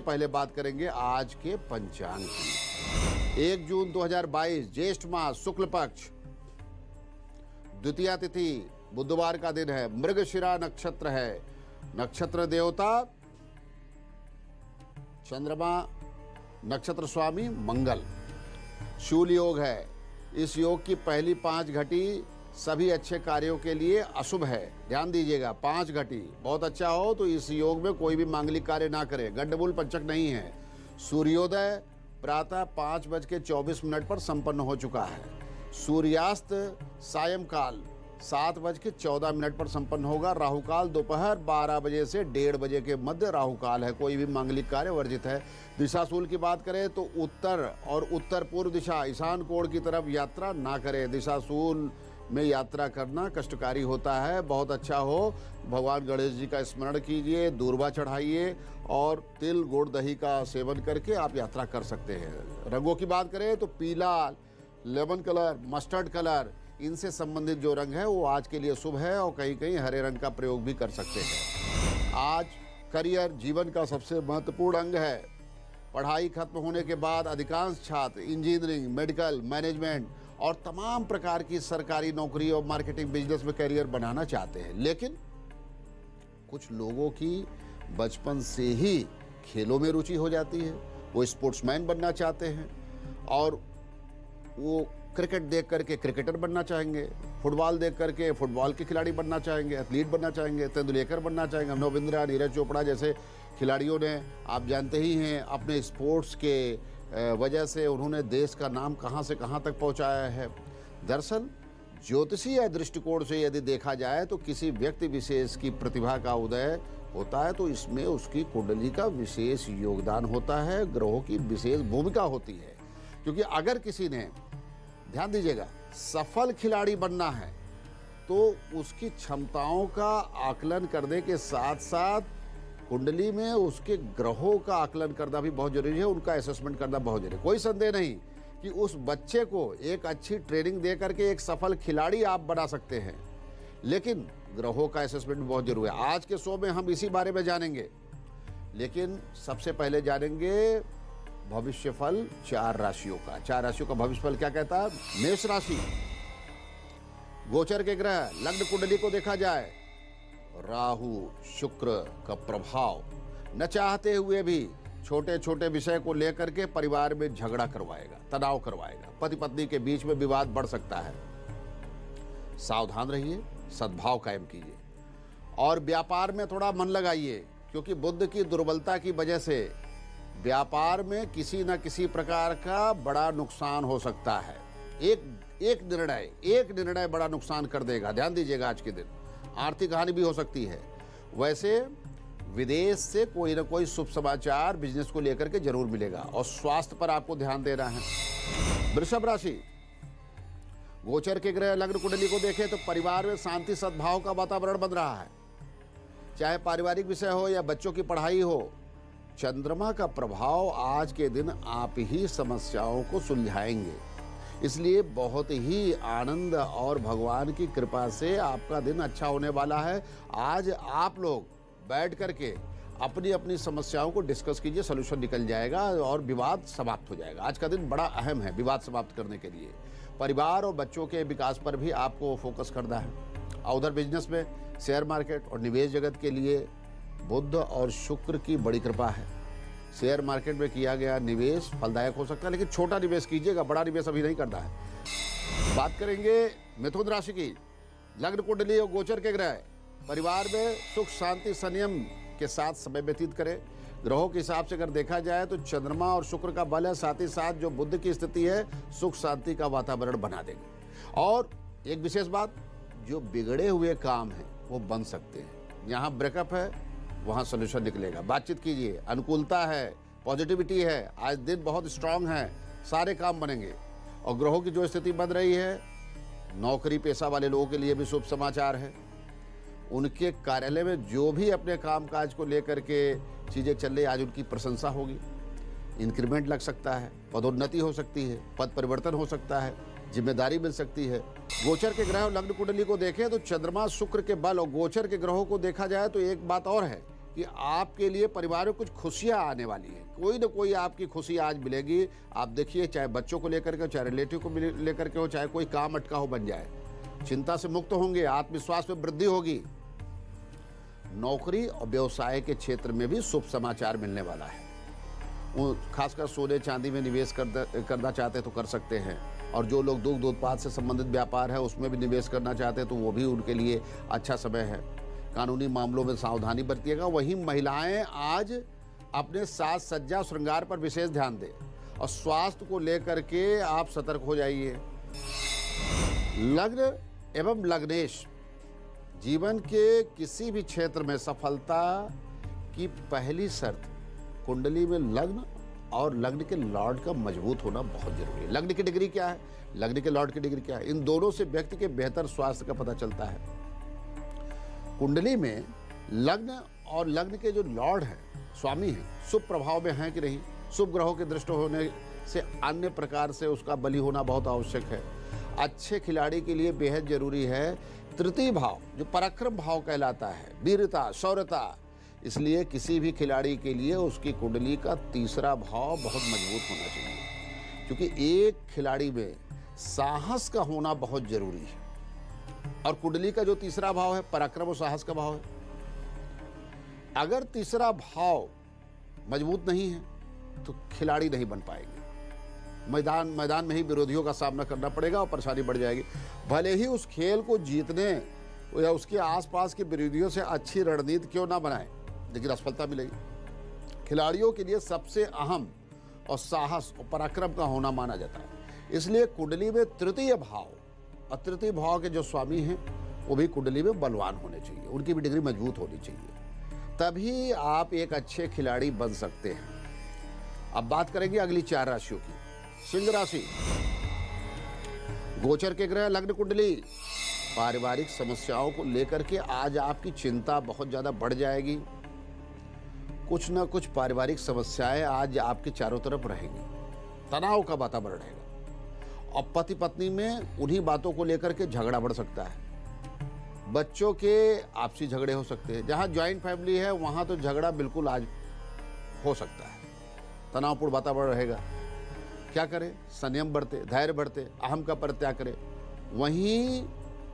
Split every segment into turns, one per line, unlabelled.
पहले बात करेंगे आज के पंचांग की। एक जून 2022 ज्येष्ठ मास शुक्ल पक्ष। द्वितीय तिथि, बुधवार का दिन है, मृगशिरा नक्षत्र है। नक्षत्र देवता, चंद्रमा, नक्षत्र स्वामी, मंगल। शूल योग है। इस योग की पहली पाँच घटी सभी अच्छे कार्यों के लिए अशुभ है। ध्यान दीजिएगा, पाँच घटी। बहुत अच्छा हो तो इस योग में कोई भी मांगलिक कार्य ना करे। गंडबुल पंचक नहीं है। सूर्योदय प्रातः पाँच बज के चौबीस मिनट पर संपन्न हो चुका है। सूर्यास्त सायंकाल सात बज के चौदह मिनट पर संपन्न होगा। राहुकाल दोपहर बारह बजे से डेढ़ बजे के मध्य राहुकाल है। कोई भी मांगलिक कार्य वर्जित है। दिशाशूल की बात करें तो उत्तर और उत्तर पूर्व दिशा ईशान कोण की तरफ़ यात्रा ना करें। दिशाशूल में यात्रा करना कष्टकारी होता है। बहुत अच्छा हो। भगवान गणेश जी का स्मरण कीजिए दूरबा चढ़ाइए और तिल, गुड़, दही का सेवन करके आप यात्रा कर सकते हैं। रंगों की बात करें तो पीला, लेमन कलर, मस्टर्ड कलर, इनसे संबंधित जो रंग है वो आज के लिए शुभ है और कहीं कहीं हरे रंग का प्रयोग भी कर सकते हैं। आज करियर, जीवन का सबसे महत्वपूर्ण अंग है। पढ़ाई खत्म होने के बाद अधिकांश छात्र, इंजीनियरिंग, मेडिकल, मैनेजमेंट और तमाम प्रकार की सरकारी नौकरी और मार्केटिंग बिज़नेस में करियर बनाना चाहते हैं। लेकिन कुछ लोगों की बचपन से ही खेलों में रुचि हो जाती है, वो स्पोर्ट्समैन बनना चाहते हैं और वो क्रिकेट देख करके क्रिकेटर बनना चाहेंगे फुटबॉल देख करके फुटबॉल के खिलाड़ी बनना चाहेंगे एथलीट बनना चाहेंगे, तेंदुलेकर बनना चाहेंगे अभिनव बिंद्रा नीरज चोपड़ा जैसे खिलाड़ियों ने आप जानते ही हैं, अपने स्पोर्ट्स के वजह से उन्होंने देश का नाम कहाँ से कहाँ तक पहुँचाया है। दरअसल ज्योतिषीय दृष्टिकोण से यदि देखा जाए तो किसी व्यक्ति विशेष की प्रतिभा का उदय होता है तो इसमें उसकी कुंडली का विशेष योगदान होता है, ग्रहों की विशेष भूमिका होती है। क्योंकि अगर किसी ने, ध्यान दीजिएगा, सफल खिलाड़ी बनना है तो उसकी क्षमताओं का आकलन करने के साथ साथ कुंडली में उसके ग्रहों का आकलन करना भी बहुत ज़रूरी है, उनका असेसमेंट करना बहुत ज़रूरी है। कोई संदेह नहीं कि उस बच्चे को एक अच्छी ट्रेनिंग दे करके एक सफल खिलाड़ी आप बना सकते हैं। लेकिन ग्रहों का असेसमेंट बहुत ज़रूरी है। आज के शो में हम इसी बारे में जानेंगे। लेकिन सबसे पहले जानेंगे भविष्य फल चार राशियों का। चार राशियों का भविष्य फल क्या कहता है? मेष राशि। गोचर के ग्रह, लग्न कुंडली को देखा जाए। राहु, शुक्र का प्रभाव। न चाहते हुए भी छोटे छोटे विषय को लेकर के परिवार में झगड़ा करवाएगा, तनाव करवाएगा। पति पत्नी के बीच में विवाद बढ़ सकता है। सावधान रहिए, सद्भाव कायम कीजिए। और व्यापार में थोड़ा मन लगाइए, क्योंकि बुद्ध की दुर्बलता की वजह से व्यापार में किसी न किसी प्रकार का बड़ा नुकसान हो सकता है। एक एक निर्णय एक निर्णय बड़ा नुकसान कर देगा। ध्यान दीजिएगा आज के दिन। आर्थिक हानि भी हो सकती है। वैसे, विदेश से कोई ना कोई शुभ समाचार बिज़नेस को लेकर के ज़रूर मिलेगा और स्वास्थ्य पर आपको ध्यान देना है। वृषभ राशि। गोचर के ग्रह लग्न कुंडली को देखें तो परिवार में शांति सद्भाव का वातावरण बन रहा है। चाहे पारिवारिक विषय हो या बच्चों की पढ़ाई हो, चंद्रमा का प्रभाव आज के दिन आप ही समस्याओं को सुलझाएँगे। इसलिए बहुत ही आनंद और भगवान की कृपा से आपका दिन अच्छा होने वाला है। आज आप लोग बैठ करके अपनी अपनी समस्याओं को डिस्कस कीजिए, सोल्यूशन निकल जाएगा और विवाद समाप्त हो जाएगा। आज का दिन बड़ा अहम है विवाद समाप्त करने के लिए। परिवार और बच्चों के विकास पर भी आपको फोकस करना है। उधर बिज़नेस में, शेयर मार्केट और निवेश जगत के लिए बुद्ध और शुक्र की बड़ी कृपा है। शेयर मार्केट में किया गया निवेश फलदायक हो सकता है, लेकिन छोटा निवेश कीजिएगा, बड़ा निवेश अभी नहीं करना है। बात करेंगे मिथुन राशि की। लग्न कुंडली और गोचर के ग्रह। परिवार में सुख, शांति, संयम के साथ समय व्यतीत करें। ग्रहों के हिसाब से अगर देखा जाए तो चंद्रमा और शुक्र का बल है, साथ ही साथ जो बुद्ध की स्थिति है, सुख, शांति का वातावरण बना देंगे। और एक विशेष बात, जो बिगड़े हुए काम हैं, वो बन सकते हैं। यहाँ ब्रेकअप है वहाँ सोल्यूशन निकलेगा। बातचीत कीजिए। अनुकूलता है पॉजिटिविटी है। आज दिन बहुत स्ट्रांग है। सारे काम बनेंगे। और ग्रहों की जो स्थिति बन रही है, नौकरी पेशा वाले लोगों के लिए भी शुभ समाचार है। उनके कार्यालय में जो भी अपने काम काज को लेकर के चीज़ें चल रही आज उनकी प्रशंसा होगी। इंक्रीमेंट लग सकता है। पदोन्नति हो सकती है। पद परिवर्तन हो सकता है। ज़िम्मेदारी मिल सकती है। गोचर के ग्रह लग्न कुंडली को देखें तो चंद्रमा शुक्र के बल और गोचर के ग्रहों को देखा जाए तो एक बात और है। कि आपके लिए परिवार में कुछ खुशियाँ आने वाली है। कोई ना कोई आपकी खुशी आज मिलेगी। आप देखिए, चाहे बच्चों को लेकर के हो, चाहे रिलेटिव को लेकर के हो, चाहे कोई काम अटका हो बन जाए। चिंता से मुक्त होंगे, आत्मविश्वास में वृद्धि होगी। नौकरी और व्यवसाय के क्षेत्र में भी शुभ समाचार मिलने वाला है। खासकर सोने, चांदी में निवेश कर करना चाहते तो कर सकते हैं। और जो लोग दुग्ध उत्पाद से संबंधित व्यापार है, उसमें भी निवेश करना चाहते हैं तो वो भी उनके लिए अच्छा समय है। कानूनी मामलों में सावधानी बरतिएगा। वहीं महिलाएँ आज अपने साज सज्जा श्रृंगार पर विशेष ध्यान दें और स्वास्थ्य को लेकर के आप सतर्क हो जाइए। लग्न एवं लग्नेश, जीवन के किसी भी क्षेत्र में सफलता की पहली शर्त कुंडली में लग्न और लग्न के लॉर्ड का मज़बूत होना बहुत ज़रूरी है। लग्न की डिग्री क्या है? लग्न के लॉर्ड की डिग्री क्या है? इन दोनों से व्यक्ति के बेहतर स्वास्थ्य का पता चलता है। कुंडली में लग्न और लग्न के जो लॉर्ड हैं, स्वामी हैं, शुभ प्रभाव में हैं कि नहीं? शुभ ग्रहों के दृष्ट होने से अन्य प्रकार से उसका बलि होना बहुत आवश्यक है। अच्छे खिलाड़ी के लिए बेहद ज़रूरी है तृतीय भाव, जो पराक्रम भाव कहलाता है, वीरता, शौर्यता। इसलिए किसी भी खिलाड़ी के लिए उसकी कुंडली का तीसरा भाव बहुत मज़बूत होना चाहिए, क्योंकि एक खिलाड़ी में साहस का होना बहुत ज़रूरी है। और कुंडली का जो तीसरा भाव है, पराक्रम और साहस का भाव है। अगर तीसरा भाव मज़बूत नहीं है तो खिलाड़ी नहीं बन पाएँगे। मैदान मैदान में ही विरोधियों का सामना करना पड़ेगा और परेशानी बढ़ जाएगी। भले ही उस खेल को जीतने या उसके आसपास के विरोधियों से अच्छी रणनीति क्यों ना बनाए, लेकिन असफलता मिलेगी। खिलाड़ियों के लिए सबसे अहम और साहस और पराक्रम का होना माना जाता है। इसलिए कुंडली में तृतीय भाव और तृतीय भाव के जो स्वामी हैं, वो भी कुंडली में बलवान होने चाहिए। उनकी भी डिग्री मज़बूत होनी चाहिए। तभी आप एक अच्छे खिलाड़ी बन सकते हैं। अब बात करेंगे अगली चार राशियों की। सिंह राशि। गोचर के ग्रह, लग्न कुंडली। पारिवारिक समस्याओं को लेकर के आज आपकी चिंता बहुत ज़्यादा बढ़ जाएगी। कुछ ना कुछ पारिवारिक समस्याएँ आज आपके चारों तरफ़ रहेंगी। तनाव का वातावरण रहेगा और पति पत्नी में उन्हीं बातों को लेकर के झगड़ा बढ़ सकता है। बच्चों के आपसी झगड़े हो सकते हैं। जहाँ ज्वाइंट फैमिली है, वहाँ तो झगड़ा बिल्कुल आज हो सकता है। तनावपूर्ण वातावरण रहेगा। क्या करें? संयम बढ़ते, धैर्य बढ़ते, अहम का परित्याग करें। वहीं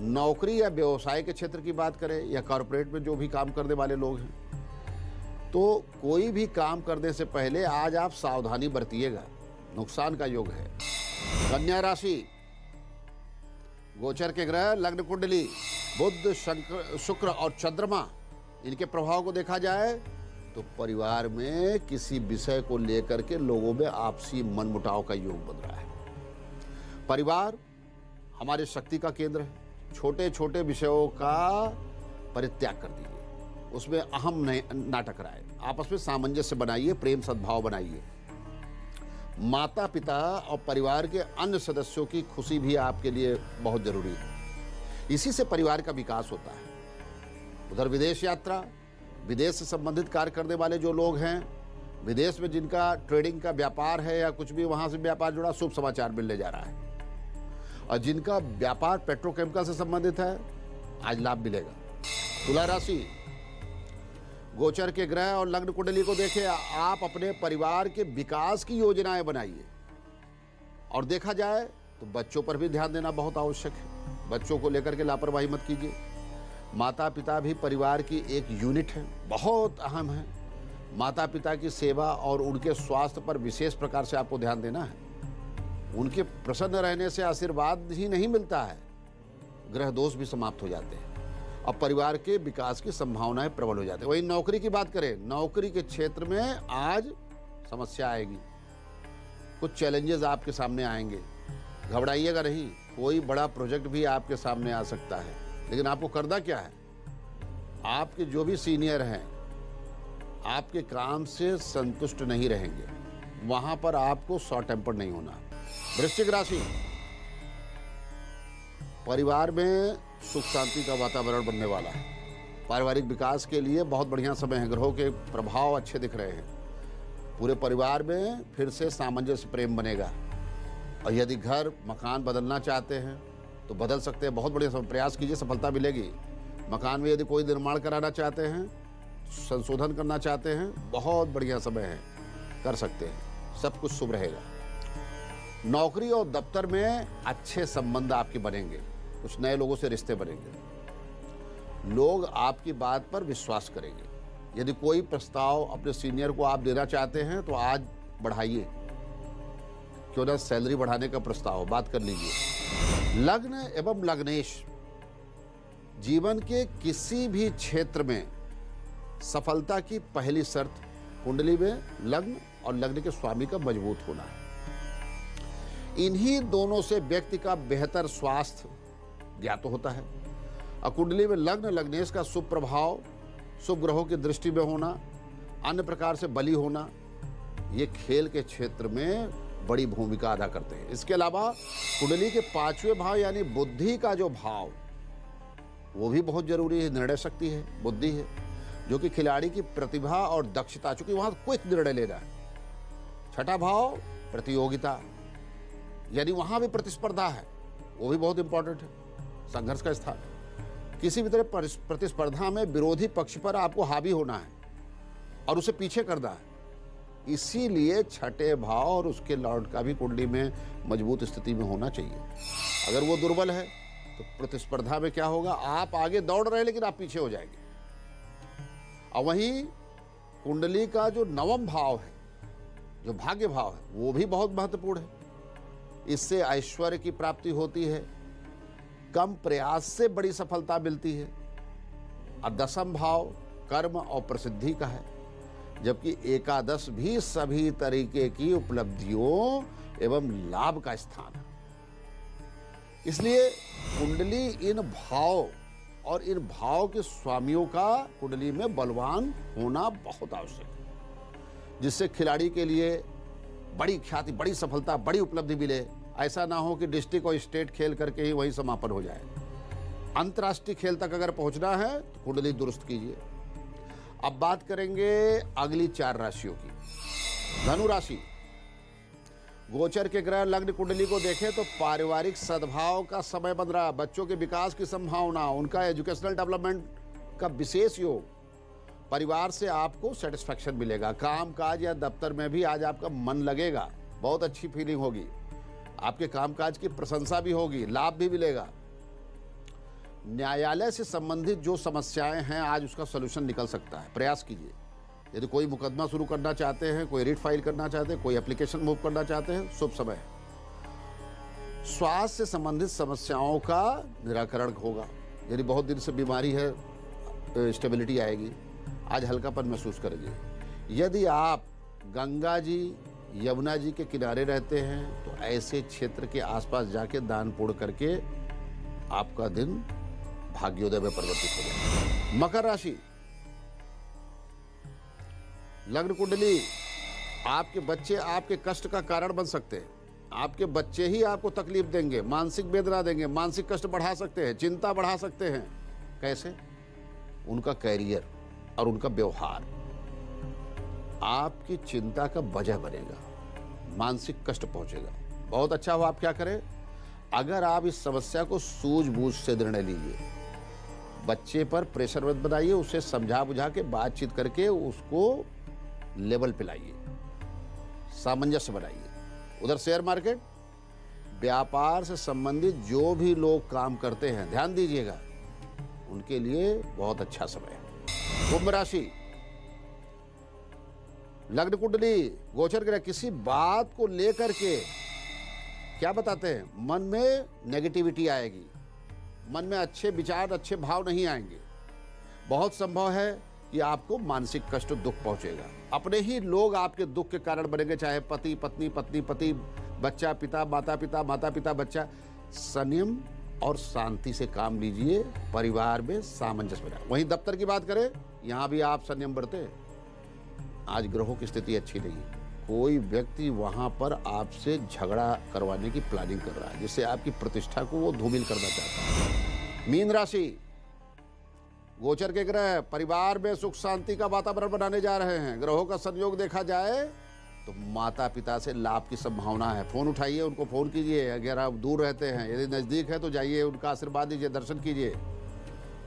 नौकरी या व्यवसाय के क्षेत्र की बात करें या कॉरपोरेट में जो भी काम करने वाले लोग हैं तो कोई भी काम करने से पहले आज आप सावधानी बरतिएगा। नुकसान का योग है। कन्या राशि। गोचर के ग्रह, लग्न कुंडली बुद्ध शंकर, शुक्र और चंद्रमा, इनके प्रभाव को देखा जाए तो परिवार में किसी विषय को लेकर के लोगों में आपसी मनमुटाव का योग बन रहा है। परिवार हमारे शक्ति का केंद्र है। छोटे छोटे विषयों का परित्याग कर दीजिए। उसमें अहम नाटक राय। आपस में सामंजस्य बनाइए, प्रेम सद्भाव बनाइए। माता पिता और परिवार के अन्य सदस्यों की खुशी भी आपके लिए बहुत ज़रूरी है। इसी से परिवार का विकास होता है। उधर विदेश यात्रा, विदेश से संबंधित कार्य करने वाले जो लोग हैं, विदेश में जिनका ट्रेडिंग का व्यापार है या कुछ भी वहाँ से व्यापार जुड़ा शुभ समाचार मिलने जा रहा है। और जिनका व्यापार पेट्रोकेमिकल से संबंधित है, आज लाभ मिलेगा। तुला राशि गोचर के ग्रह और लग्न कुंडली को देखें, आप अपने परिवार के विकास की योजनाएँ बनाइए। और देखा जाए तो बच्चों पर भी ध्यान देना बहुत आवश्यक है। बच्चों को लेकर के लापरवाही मत कीजिए। माता पिता भी परिवार की एक यूनिट है, बहुत अहम है। माता पिता की सेवा और उनके स्वास्थ्य पर विशेष प्रकार से आपको ध्यान देना है। उनके प्रसन्न रहने से आशीर्वाद ही नहीं मिलता है। ग्रह दोष भी समाप्त हो जाते हैं। और परिवार के विकास की संभावनाएँ प्रबल हो जाती है। वही नौकरी की बात करें, नौकरी के क्षेत्र में आज समस्या आएगी। कुछ चैलेंजेस आपके सामने आएँगे। घबराइएगा नहीं, कोई बड़ा प्रोजेक्ट भी आपके सामने आ सकता है। लेकिन आपको करना क्या है? आपके जो भी सीनियर हैं, आपके काम से संतुष्ट नहीं रहेंगे। वहाँ पर आपको शॉर्ट टेम्पर नहीं होना। वृश्चिक राशि। परिवार में सुख शांति का वातावरण बनने वाला है। पारिवारिक विकास के लिए बहुत बढ़िया समय है। ग्रहों के प्रभाव अच्छे दिख रहे हैं। पूरे परिवार में फिर से सामंजस्य प्रेम बनेगा। और यदि घर मकान बदलना चाहते हैं तो बदल सकते हैं। बहुत बढ़िया प्रयास कीजिए, सफलता मिलेगी। मकान में यदि कोई निर्माण कराना चाहते हैं, संशोधन करना चाहते हैं, बहुत बढ़िया समय है। कर सकते हैं। सब कुछ शुभ रहेगा। नौकरी और दफ्तर में अच्छे संबंध आपके बनेंगे। कुछ नए लोगों से रिश्ते बनेंगे। लोग आपकी बात पर विश्वास करेंगे। यदि कोई प्रस्ताव अपने सीनियर को आप देना चाहते हैं तो आज बढ़ाइए। क्यों ना सैलरी बढ़ाने का प्रस्ताव, बात कर लीजिए। लग्न एवं लग्नेश, जीवन के किसी भी क्षेत्र में सफलता की पहली शर्त कुंडली में लग्न और लग्न के स्वामी का मज़बूत होना है। इन्हीं दोनों से व्यक्ति का बेहतर स्वास्थ्य ज्ञात होता है। और कुंडली में लग्न, लग्नेश का शुभ प्रभाव शुभ ग्रहों की दृष्टि में होना, अन्य प्रकार से बली होना, ये खेल के क्षेत्र में बड़ी भूमिका अदा करते हैं। इसके अलावा कुंडली के पाँचवें भाव, यानी बुद्धि का जो भाव, वो भी बहुत ज़रूरी है, निर्णय शक्ति है, बुद्धि है, जो कि खिलाड़ी की प्रतिभा और दक्षता, चूँकि वहाँ क्विक निर्णय लेना है। छठा भाव, प्रतियोगिता, यानी वहाँ भी प्रतिस्पर्धा है, वो भी बहुत इंपॉर्टेंट है। संघर्ष का स्थान। किसी भी तरह प्रतिस्पर्धा में विरोधी पक्ष पर आपको हावी होना है और उसे पीछे करना है। इसीलिए छठे भाव और उसके लॉर्ड का भी कुंडली में मज़बूत स्थिति में होना चाहिए। अगर वो दुर्बल है तो प्रतिस्पर्धा में क्या होगा? आप आगे दौड़ रहे लेकिन आप पीछे हो जाएँगे। और वहीं कुंडली का जो नवम भाव है, जो भाग्य भाव है, वो भी बहुत महत्वपूर्ण है। इससे ऐश्वर्य की प्राप्ति होती है कम प्रयास से बड़ी सफलता मिलती है। और दसम भाव कर्म और प्रसिद्धि का है। जबकि एकादश भी सभी तरीके की उपलब्धियों एवं लाभ का स्थान है। इसलिए कुंडली इन भाव और इन भाव के स्वामियों का कुंडली में बलवान होना बहुत आवश्यक है, जिससे खिलाड़ी के लिए बड़ी ख्याति, बड़ी सफलता, बड़ी उपलब्धि मिले। ऐसा ना हो कि डिस्ट्रिक्ट और स्टेट खेल करके ही वही समापन हो जाए। अंतर्राष्ट्रीय खेल तक अगर पहुँचना है तो कुंडली दुरुस्त कीजिए। अब बात करेंगे अगली चार राशियों की। धनु राशि। गोचर के ग्रह लग्न कुंडली को देखें तो पारिवारिक सद्भाव का समय बन रहा बच्चों के विकास की संभावना, उनका एजुकेशनल डेवलपमेंट का विशेष योग। परिवार से आपको सेटिस्फेक्शन मिलेगा। काम काज या दफ्तर में भी आज आपका मन लगेगा। बहुत अच्छी फीलिंग होगी। आपके कामकाज की प्रशंसा भी होगी, लाभ भी मिलेगा। न्यायालय से संबंधित जो समस्याएँ हैं, आज उसका सोल्यूशन निकल सकता है। प्रयास कीजिए। यदि कोई मुकदमा शुरू करना चाहते हैं, कोई रिट फ़ाइल करना चाहते हैं, कोई एप्लीकेशन मूव करना चाहते हैं, शुभ समय। है स्वास्थ्य से संबंधित समस्याओं का निराकरण होगा। यदि बहुत दिन से बीमारी है स्टेबिलिटी आएगी। आज हल्कापन महसूस करेंगे यदि आप गंगा जी यमुना जी के किनारे रहते हैं तो ऐसे क्षेत्र के आसपास जाके दान पुण्य करके आपका दिन भाग्योदय में परिवर्तित हो जाए मकर राशि। लग्न कुंडली, आपके बच्चे आपके कष्ट का कारण बन सकते हैं। आपके बच्चे ही आपको तकलीफ़ देंगे, मानसिक वेदना देंगे, मानसिक कष्ट बढ़ा सकते हैं, चिंता बढ़ा सकते हैं। कैसे? उनका कैरियर और उनका व्यवहार। आपकी चिंता का वजह बनेगा, मानसिक कष्ट पहुंचेगा। बहुत अच्छा हो आप क्या करें? अगर आप इस समस्या को सूझबूझ से निर्णय लीजिए, बच्चे पर प्रेशर मत बनाइए, उसे समझा बुझा के बातचीत करके उसको लेवल पे लाइए, सामंजस्य बनाइए। उधर शेयर मार्केट, व्यापार से संबंधित जो भी लोग काम करते हैं, ध्यान दीजिएगा, उनके लिए बहुत अच्छा समय है। कुंभ राशि लग्न कुंडली गोचर ग्रह किसी बात को लेकर के क्या बताते हैं? मन में नेगेटिविटी आएगी। मन में अच्छे विचार, अच्छे भाव नहीं आएँगे। बहुत संभव है कि आपको मानसिक कष्ट, दुख पहुंचेगा। अपने ही लोग आपके दुख के कारण बनेंगे, चाहे पति, पत्नी पत्नी, पति, बच्चा, पिता माता पिता माता पिता बच्चा। संयम और शांति से काम लीजिए, परिवार में सामंजस्य बनाए वहीं दफ्तर की बात करें, यहाँ भी आप संयम बरते आज ग्रहों की स्थिति अच्छी नहीं कोई व्यक्ति वहाँ पर आपसे झगड़ा करवाने की प्लानिंग कर रहा है, जिससे आपकी प्रतिष्ठा को वो धूमिल करना चाहता है। मीन राशि, गोचर के ग्रह, परिवार में सुख शांति का वातावरण बनाने जा रहे हैं। ग्रहों का संयोग देखा जाए तो माता पिता से लाभ की संभावना है। फ़ोन उठाइए उनको, फ़ोन कीजिए, अगर आप दूर रहते हैं, यदि नज़दीक है तो जाइए, उनका आशीर्वाद दीजिए, दर्शन कीजिए,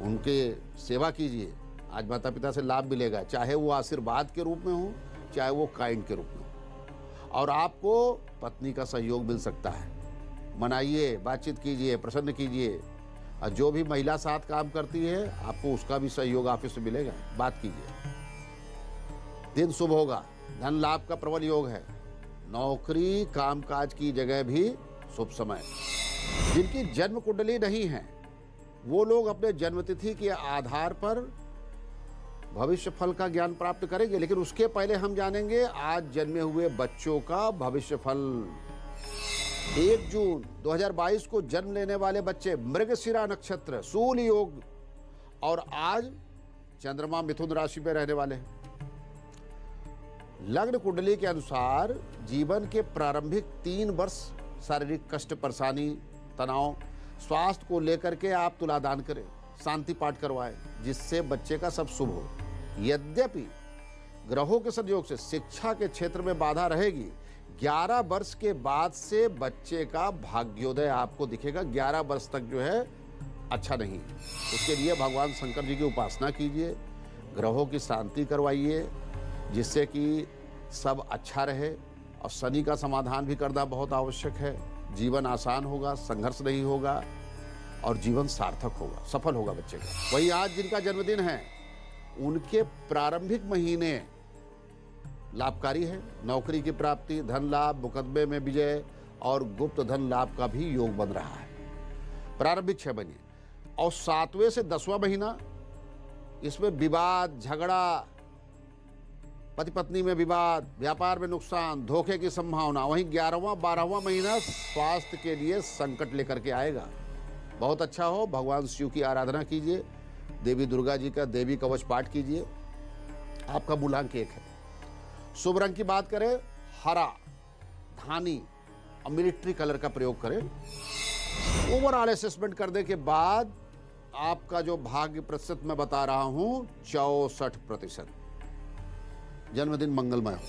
उनके सेवा कीजिए। आज माता पिता से लाभ मिलेगा, चाहे वो आशीर्वाद के रूप में हो, चाहे वो काइंड के रूप में हो। और आपको पत्नी का सहयोग मिल सकता है। मनाइए, बातचीत कीजिए, प्रसन्न कीजिए। और जो भी महिला साथ काम करती है, आपको उसका भी सहयोग ऑफ़िस में मिलेगा। बात कीजिए। दिन शुभ होगा। धन लाभ का प्रबल योग है। नौकरी, कामकाज की जगह भी शुभ समय। जिनकी जन्म कुंडली नहीं है, वो लोग अपने जन्मतिथि के आधार पर भविष्य फल का ज्ञान प्राप्त करेंगे, लेकिन उसके पहले हम जानेंगे आज जन्मे हुए बच्चों का भविष्य फल एक जून 2022 को जन्म लेने वाले बच्चे मृगशिरा नक्षत्र, सूल योग, और आज चंद्रमा मिथुन राशि में रहने वाले हैं। लग्न कुंडली के अनुसार जीवन के प्रारंभिक तीन वर्ष शारीरिक कष्ट, परेशानी, तनाव, स्वास्थ्य को लेकर के आप तुलादान करें। शांति पाठ करवाएँ, जिससे बच्चे का सब शुभ हो। यद्यपि ग्रहों के संयोग से शिक्षा के क्षेत्र में बाधा रहेगी 11 वर्ष के बाद से बच्चे का भाग्योदय आपको दिखेगा। 11 वर्ष तक जो है अच्छा नहीं। उसके लिए भगवान शंकर जी की उपासना कीजिए, ग्रहों की शांति करवाइए, जिससे कि सब अच्छा रहे और शनि का समाधान भी करना बहुत आवश्यक है। जीवन आसान होगा, संघर्ष नहीं होगा। और जीवन सार्थक होगा, सफल होगा बच्चे का। वही आज जिनका जन्मदिन है, उनके प्रारंभिक महीने लाभकारी है। नौकरी की प्राप्ति, धन लाभ, मुकदमे में विजय और गुप्त धन लाभ का भी योग बन रहा है। प्रारंभिक छह महीने। और सातवें से दसवां महीना, इसमें विवाद, झगड़ा पति पत्नी में विवाद, व्यापार में नुकसान, धोखे की संभावना, वहीं ग्यारहवां, बारहवां महीना स्वास्थ्य के लिए संकट लेकर के आएगा। बहुत अच्छा हो। भगवान शिव की आराधना कीजिए। देवी दुर्गा जी का देवी कवच पाठ कीजिए। आपका मूलांक एक है। शुभ रंग की बात करें, हरा, धानी, और मिलिट्री कलर का प्रयोग करें। ओवरऑल असेसमेंट करने के बाद आपका जो भाग्य प्रतिशत मैं बता रहा हूँ, चौसठ प्रतिशत। जन्मदिन मंगलमय हो।